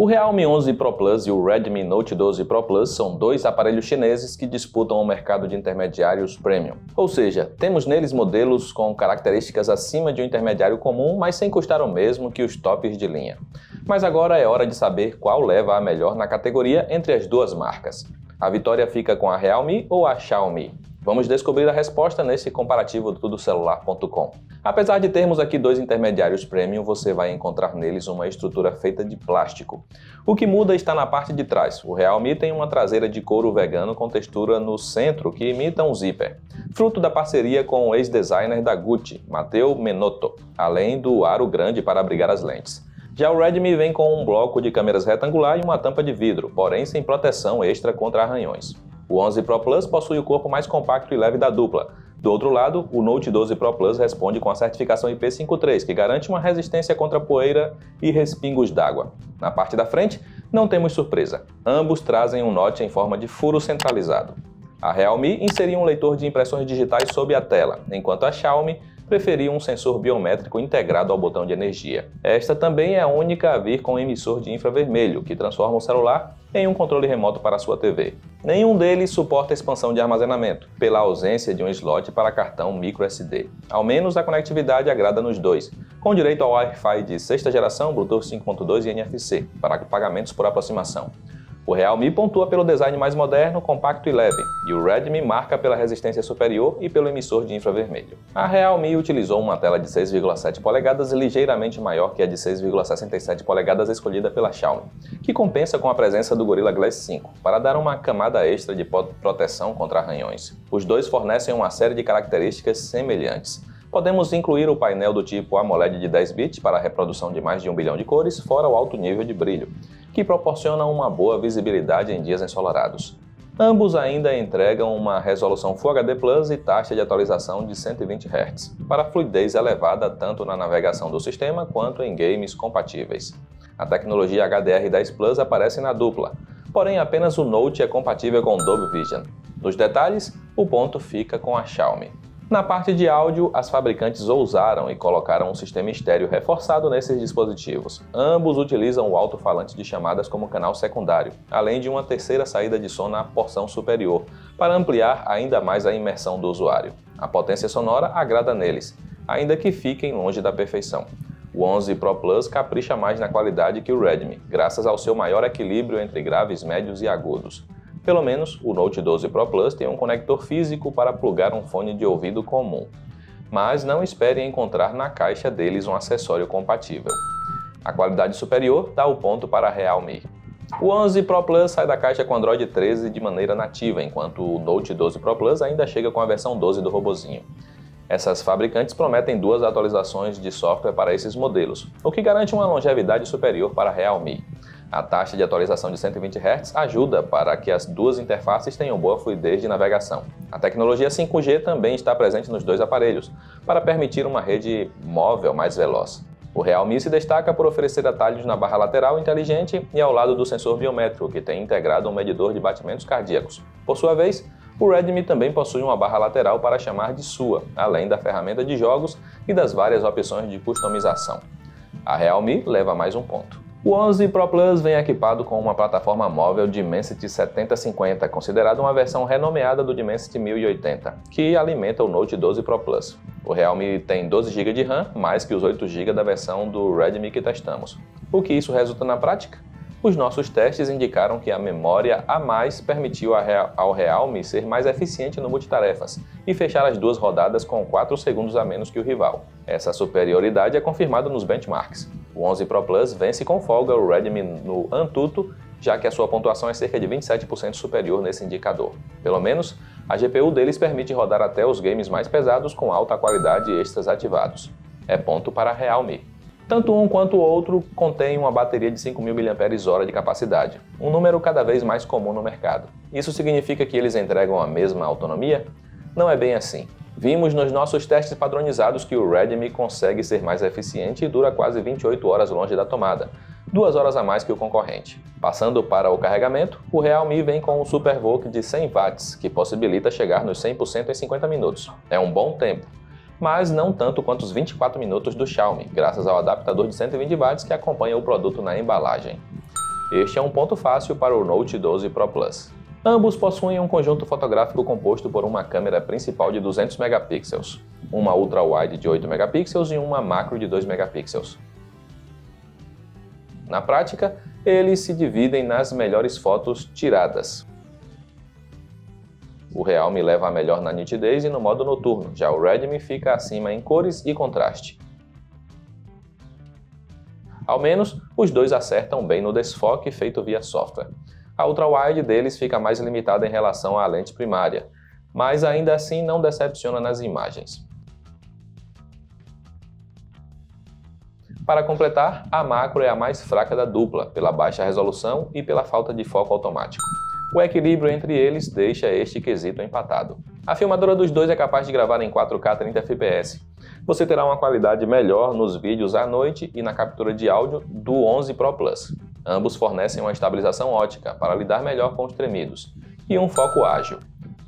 O Realme 11 Pro Plus e o Redmi Note 12 Pro Plus são dois aparelhos chineses que disputam o mercado de intermediários premium. Ou seja, temos neles modelos com características acima de um intermediário comum, mas sem custar o mesmo que os tops de linha. Mas agora é hora de saber qual leva a melhor na categoria entre as duas marcas. A vitória fica com a Realme ou a Xiaomi? Vamos descobrir a resposta nesse comparativo do tudocelular.com. Apesar de termos aqui dois intermediários premium, você vai encontrar neles uma estrutura feita de plástico. O que muda está na parte de trás. O Realme tem uma traseira de couro vegano com textura no centro que imita um zíper, fruto da parceria com o ex-designer da Gucci, Matteo Menotto, além do aro grande para abrigar as lentes. Já o Redmi vem com um bloco de câmeras retangular e uma tampa de vidro, porém sem proteção extra contra arranhões. O 11 Pro Plus possui o corpo mais compacto e leve da dupla. Do outro lado, o Note 12 Pro Plus responde com a certificação IP53, que garante uma resistência contra poeira e respingos d'água. Na parte da frente, não temos surpresa. Ambos trazem um note em forma de furo centralizado. A Realme inseriu um leitor de impressões digitais sob a tela, enquanto a Xiaomi preferiu um sensor biométrico integrado ao botão de energia. Esta também é a única a vir com emissor de infravermelho, que transforma o celular em um controle remoto para sua TV. Nenhum deles suporta expansão de armazenamento, pela ausência de um slot para cartão microSD. Ao menos a conectividade agrada nos dois, com direito ao Wi-Fi de sexta geração, Bluetooth 5.2 e NFC, para pagamentos por aproximação. O Realme pontua pelo design mais moderno, compacto e leve, e o Redmi marca pela resistência superior e pelo emissor de infravermelho. A Realme utilizou uma tela de 6,7 polegadas ligeiramente maior que a de 6,67 polegadas escolhida pela Xiaomi, que compensa com a presença do Gorilla Glass 5, para dar uma camada extra de proteção contra arranhões. Os dois fornecem uma série de características semelhantes, Podemos incluir o painel do tipo AMOLED de 10 bits para a reprodução de mais de um bilhão de cores, fora o alto nível de brilho, que proporciona uma boa visibilidade em dias ensolarados. Ambos ainda entregam uma resolução Full HD Plus e taxa de atualização de 120 Hz, para fluidez elevada tanto na navegação do sistema quanto em games compatíveis. A tecnologia HDR10 Plus aparece na dupla, porém apenas o Note é compatível com Dolby Vision. Nos detalhes, o ponto fica com a Xiaomi. Na parte de áudio, as fabricantes ousaram e colocaram um sistema estéreo reforçado nesses dispositivos. Ambos utilizam o alto-falante de chamadas como canal secundário, além de uma terceira saída de som na porção superior, para ampliar ainda mais a imersão do usuário. A potência sonora agrada neles, ainda que fiquem longe da perfeição. O 11 Pro Plus capricha mais na qualidade que o Redmi, graças ao seu maior equilíbrio entre graves, médios e agudos. Pelo menos o Note 12 Pro Plus tem um conector físico para plugar um fone de ouvido comum, mas não espere encontrar na caixa deles um acessório compatível. A qualidade superior dá o ponto para a Realme. O 11 Pro Plus sai da caixa com Android 13 de maneira nativa, enquanto o Note 12 Pro Plus ainda chega com a versão 12 do robozinho. Essas fabricantes prometem duas atualizações de software para esses modelos, o que garante uma longevidade superior para a Realme. A taxa de atualização de 120 Hz ajuda para que as duas interfaces tenham boa fluidez de navegação. A tecnologia 5G também está presente nos dois aparelhos, para permitir uma rede móvel mais veloz. O Realme se destaca por oferecer atalhos na barra lateral inteligente e ao lado do sensor biométrico, que tem integrado um medidor de batimentos cardíacos. Por sua vez, o Redmi também possui uma barra lateral para chamar de sua, além da ferramenta de jogos e das várias opções de customização. A Realme leva mais um ponto. O 11 Pro Plus vem equipado com uma plataforma móvel Dimensity 7050, considerada uma versão renomeada do Dimensity 1080, que alimenta o Note 12 Pro Plus. O Realme tem 12 GB de RAM, mais que os 8 GB da versão do Redmi que testamos. O que isso resulta na prática? Os nossos testes indicaram que a memória a mais permitiu ao Realme ser mais eficiente no multitarefas e fechar as duas rodadas com 4 segundos a menos que o rival. Essa superioridade é confirmada nos benchmarks. O 11 Pro Plus vence com folga o Redmi no Antutu, já que a sua pontuação é cerca de 27% superior nesse indicador. Pelo menos, a GPU deles permite rodar até os games mais pesados com alta qualidade e extras ativados. É ponto para a Realme. Tanto um quanto o outro contém uma bateria de 5.000 mAh de capacidade, um número cada vez mais comum no mercado. Isso significa que eles entregam a mesma autonomia? Não é bem assim. Vimos nos nossos testes padronizados que o Redmi consegue ser mais eficiente e dura quase 28 horas longe da tomada, duas horas a mais que o concorrente. Passando para o carregamento, o Realme vem com um SuperVOOC de 100 watts, que possibilita chegar nos 100% em 50 minutos. É um bom tempo, mas não tanto quanto os 24 minutos do Xiaomi, graças ao adaptador de 120 watts que acompanha o produto na embalagem. Este é um ponto fácil para o Note 12 Pro Plus. Ambos possuem um conjunto fotográfico composto por uma câmera principal de 200 megapixels, uma ultra-wide de 8 megapixels e uma macro de 2 megapixels. Na prática, eles se dividem nas melhores fotos tiradas. O Realme leva a melhor na nitidez e no modo noturno, já o Redmi fica acima em cores e contraste. Ao menos, os dois acertam bem no desfoque feito via software. A ultra-wide deles fica mais limitada em relação à lente primária, mas ainda assim não decepciona nas imagens. Para completar, a macro é a mais fraca da dupla, pela baixa resolução e pela falta de foco automático. O equilíbrio entre eles deixa este quesito empatado. A filmadora dos dois é capaz de gravar em 4K 30 fps. Você terá uma qualidade melhor nos vídeos à noite e na captura de áudio do 11 Pro Plus. Ambos fornecem uma estabilização ótica para lidar melhor com os tremidos e um foco ágil.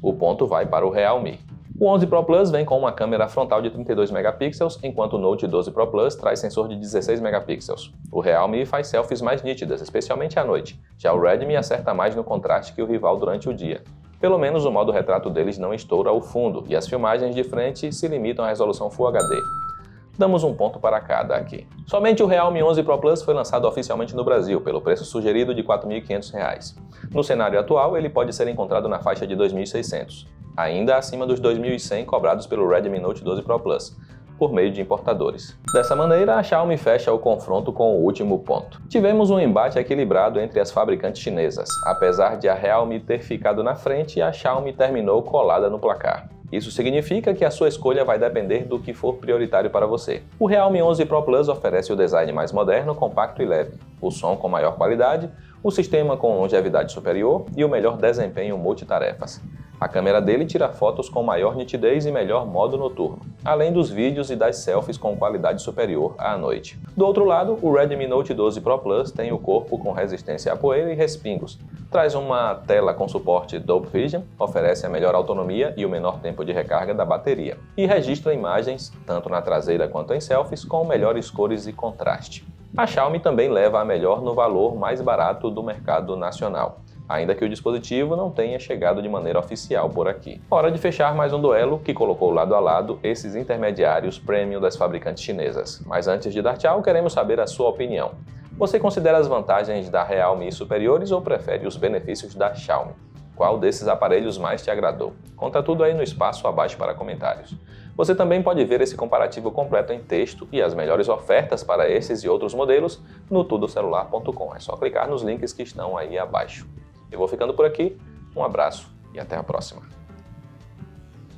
O ponto vai para o Realme. O 11 Pro Plus vem com uma câmera frontal de 32 megapixels, enquanto o Note 12 Pro Plus traz sensor de 16 megapixels. O Realme faz selfies mais nítidas, especialmente à noite. Já o Redmi acerta mais no contraste que o rival durante o dia. Pelo menos o modo retrato deles não estoura o fundo e as filmagens de frente se limitam à resolução Full HD. Damos um ponto para cada aqui. Somente o Realme 11 Pro Plus foi lançado oficialmente no Brasil, pelo preço sugerido de R$ 4.500. No cenário atual, ele pode ser encontrado na faixa de R$ 2.600 ainda acima dos 2.100 cobrados pelo Redmi Note 12 Pro Plus, por meio de importadores. Dessa maneira, a Xiaomi fecha o confronto com o último ponto. Tivemos um embate equilibrado entre as fabricantes chinesas. Apesar de a Realme ter ficado na frente, a Xiaomi terminou colada no placar. Isso significa que a sua escolha vai depender do que for prioritário para você. O Realme 11 Pro Plus oferece o design mais moderno, compacto e leve, o som com maior qualidade, o sistema com longevidade superior e o melhor desempenho multitarefas. A câmera dele tira fotos com maior nitidez e melhor modo noturno, além dos vídeos e das selfies com qualidade superior à noite. Do outro lado, o Redmi Note 12 Pro Plus tem o corpo com resistência a poeira e respingos, traz uma tela com suporte Dolby Vision, oferece a melhor autonomia e o menor tempo de recarga da bateria, e registra imagens, tanto na traseira quanto em selfies, com melhores cores e contraste. A Xiaomi também leva a melhor no valor mais barato do mercado nacional ainda que o dispositivo não tenha chegado de maneira oficial por aqui. Hora de fechar mais um duelo que colocou lado a lado esses intermediários premium das fabricantes chinesas. Mas antes de dar tchau, queremos saber a sua opinião. Você considera as vantagens da Realme superiores ou prefere os benefícios da Xiaomi? Qual desses aparelhos mais te agradou? Conta tudo aí no espaço abaixo para comentários. Você também pode ver esse comparativo completo em texto e as melhores ofertas para esses e outros modelos no tudocelular.com. É só clicar nos links que estão aí abaixo. Eu vou ficando por aqui, um abraço e até a próxima.